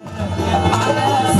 哎。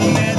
and